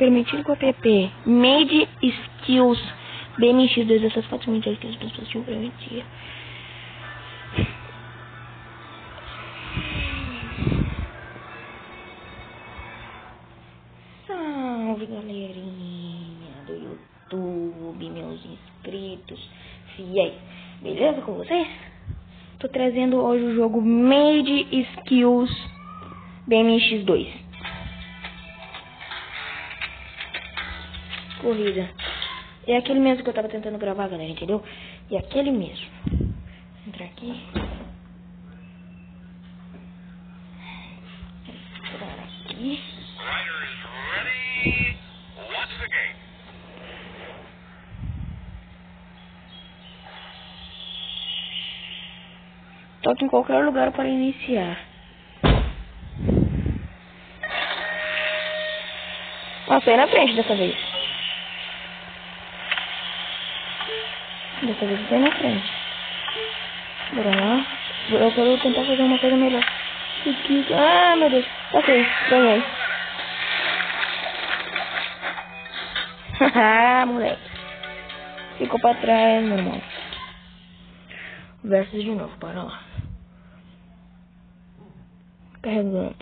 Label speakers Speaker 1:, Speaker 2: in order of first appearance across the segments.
Speaker 1: permitido com o app Made Skills BMX2 essas facilmente que as pessoas tinham permitir. Salve galerinha do YouTube, meus inscritos fiéis, beleza com vocês? Tô trazendo hoje o jogo Made Skills BMX2 Corrida é aquele mesmo que eu tava tentando gravar, galera, entendeu? E aquele mesmo. Vou entrar aqui. Entrar aqui. Toque em qualquer lugar para iniciar. Passei na frente dessa vez. Dessa vez bem na frente. Bora lá. Eu quero tentar fazer uma coisa melhor. Ah, meu Deus. Passei. Ganhei. Haha, moleque. Ficou pra trás, meu irmão. Versus de novo. Bora lá. Carregando.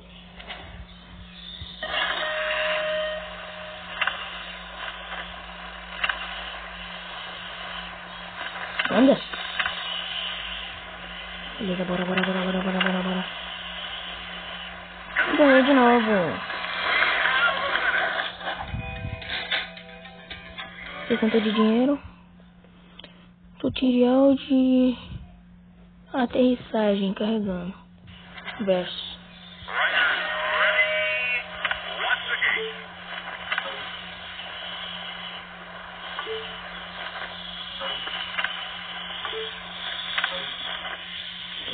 Speaker 1: Anda. Beleza, bora, bora, bora, bora, bora, bora, bora. Ganhei de novo. 60 de dinheiro. Tutorial de aterrissagem carregando. Verso.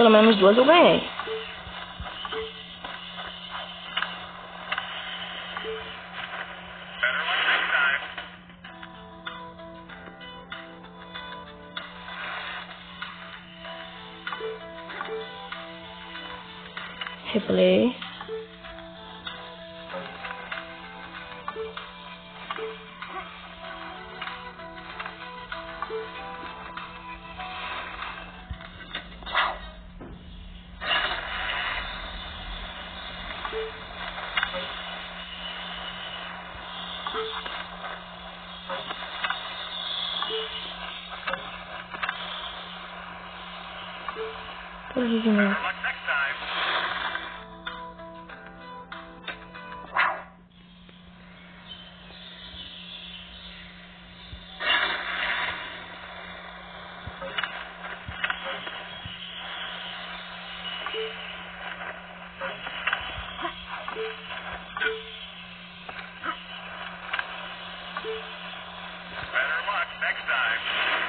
Speaker 1: Pelo menos duas eu ganhei. Replay. Tudo de novo.
Speaker 2: Better luck next time.